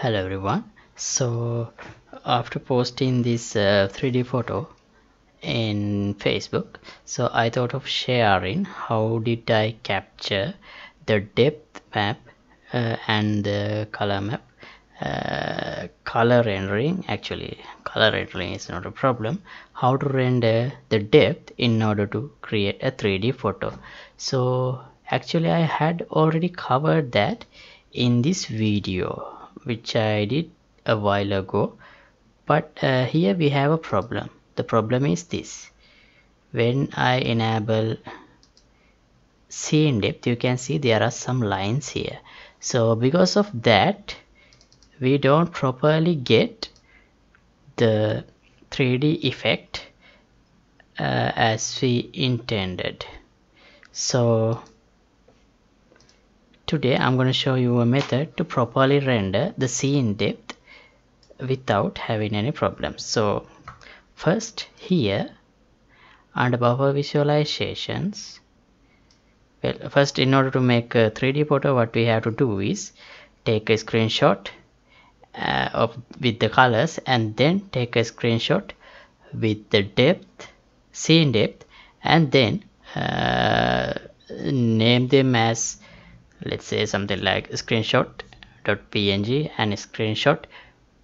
hello everyone. So after posting this uh, 3d photo in facebook so i thought of sharing how did i capture the depth map uh, and the color map. Uh, color rendering actually color rendering is not a problem. How to render the depth in order to create a 3d photo. So actually i had already covered that in this video which I did a while ago. But uh, here we have a problem. The problem is this. When I enable scene depth you can see there are some lines here. So because of that we don't properly get the 3d effect uh, as we intended. So Today I'm going to show you a method to properly render the scene depth without having any problems. So first here under buffer visualizations well first in order to make a 3d photo what we have to do is take a screenshot uh, of with the colors and then take a screenshot with the depth scene depth and then uh, name them as let's say something like screenshot.png and screenshot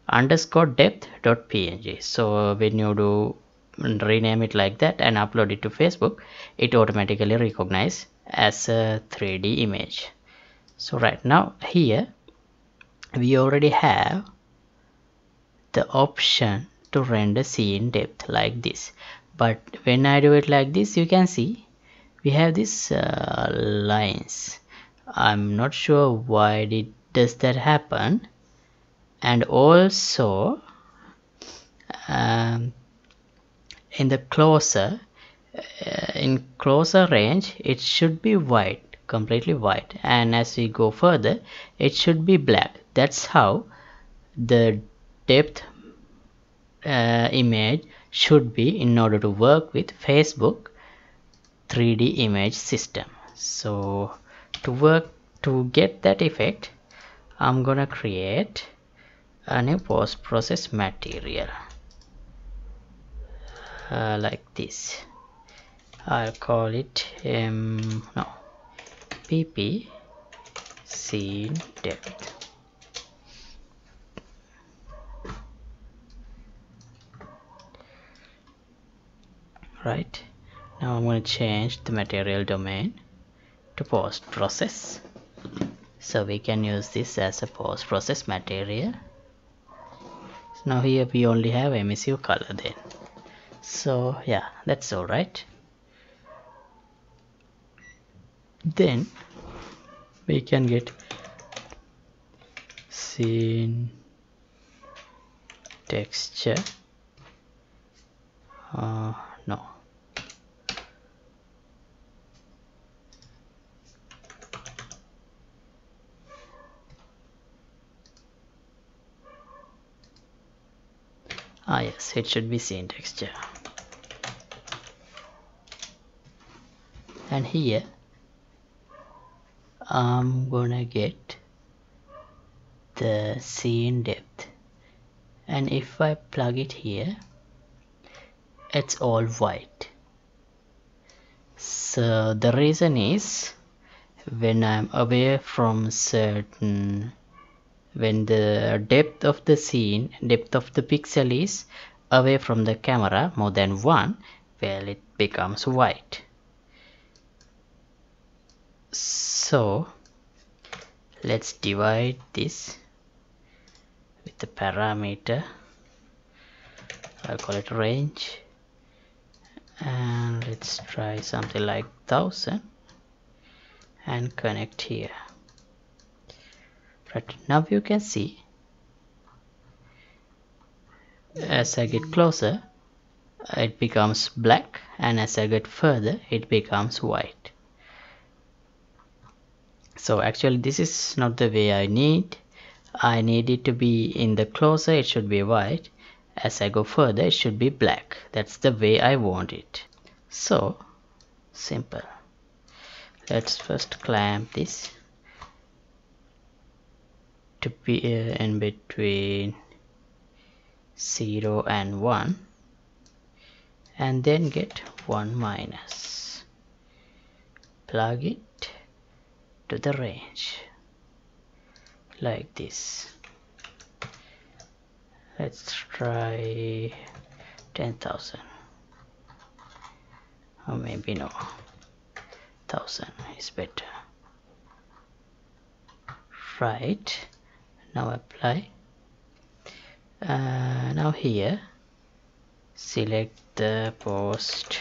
underscore depth.png so when you do rename it like that and upload it to facebook it automatically recognize as a 3d image. So right now here we already have the option to render scene depth like this. But when i do it like this you can see we have these uh, lines I'm not sure why did does that happen. And also um, in the closer uh, in closer range it should be white completely white. And as we go further it should be black. That's how the depth uh, image should be in order to work with Facebook 3D image system. So to work to get that effect I'm gonna create a new post process material uh, like this. I'll call it um, no pp scene depth. Right? Now I'm going to change the material domain to post process so we can use this as a post process material. Now here we only have emissive color then. So yeah that's all right. Then we can get scene texture. Uh, no ah yes it should be scene texture. And here I'm gonna get the scene depth. And if I plug it here it's all white. So the reason is when I'm away from certain when the depth of the scene depth of the pixel is away from the camera more than one well it becomes white. So let's divide this with the parameter. I'll call it range. And let's try something like 1000 and connect here right now you can see. As I get closer it becomes black and as I get further it becomes white. So actually this is not the way I need. I need it to be in the closer it should be white. As I go further it should be black. That's the way I want it. So simple. Let's first clamp this to be uh, in between 0 and 1 and then get 1 minus. Plug it to the range like this. Let's try 10,000 or maybe no 1000 is better. Right now apply. Uh, now here select the post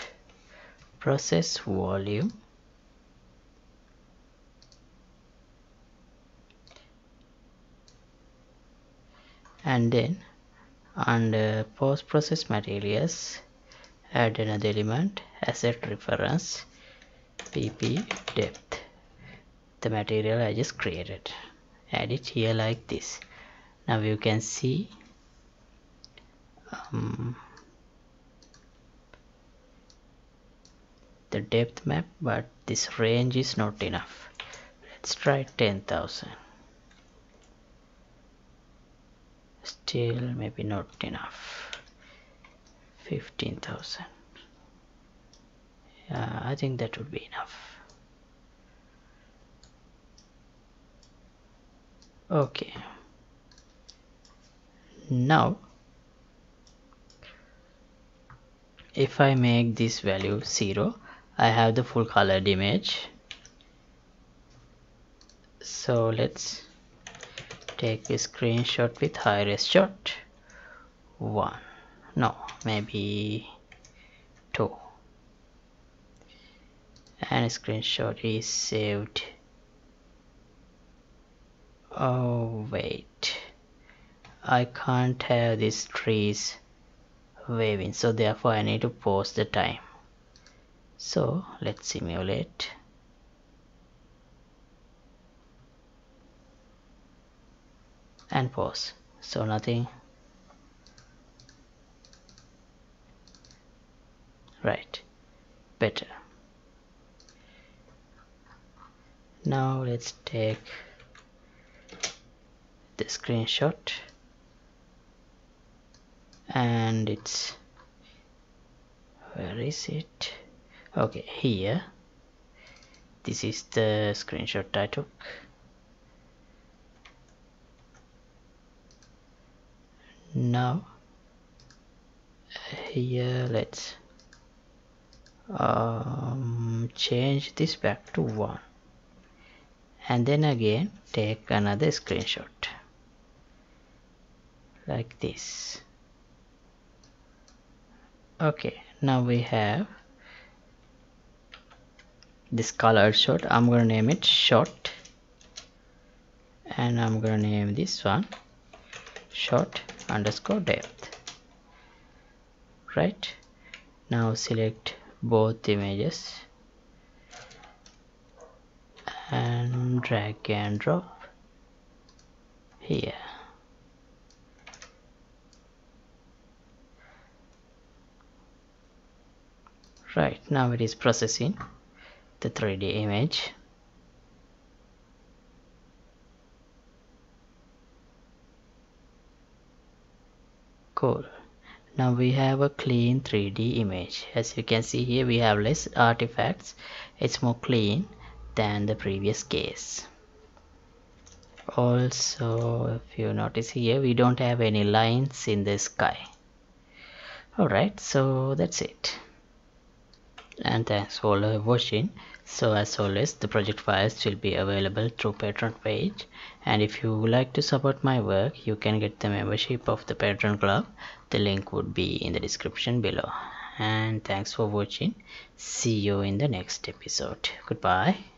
process volume. And then under post process materials add another element asset reference pp depth. The material I just created add it here like this. Now you can see um, the depth map but this range is not enough. Let's try 10,000 still maybe not enough. 15,000 yeah I think that would be enough okay. Now if I make this value 0 I have the full colored image. So let's take a screenshot with high res shot. One. No maybe two. And screenshot is saved oh wait. I can't have these trees waving so therefore I need to pause the time. So let's simulate. And pause. So nothing. Right. Better. Now let's take the screenshot. And it's where is it? Okay here. This is the screenshot I took. Now here let's um, change this back to 1 and then again take another screenshot like this. Okay now we have this colored shot I'm gonna name it shot and I'm gonna name this one shot underscore depth. Right? Now select both images. And drag and drop here right now it is processing the 3d image. Cool. Now we have a clean 3d image. As you can see here we have less artifacts. It's more clean than the previous case. Also if you notice here we don't have any lines in the sky. Alright so that's it and thanks for watching so as always the project files will be available through patreon page. And if you would like to support my work you can get the membership of the patreon club. The link would be in the description below. And thanks for watching. See you in the next episode. Goodbye